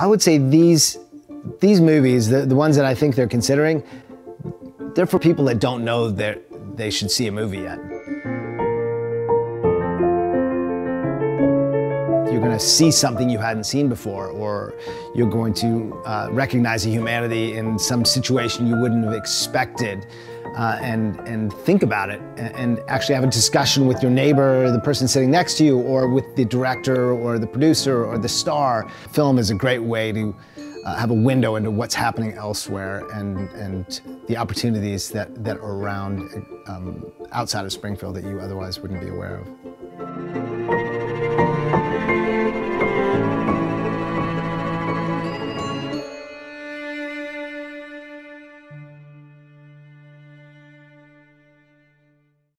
I would say these these movies, the, the ones that I think they're considering, they're for people that don't know that they should see a movie yet. You're going to see something you hadn't seen before, or you're going to uh, recognize a humanity in some situation you wouldn't have expected. Uh, and and think about it and, and, actually have a discussion with your neighbor, the person sitting next to you, or with the director or the producer or the star. Film is a great way to uh, have a window into what's happening elsewhere and and the opportunities that that are around um, outside of Springfield that you otherwise wouldn't be aware of.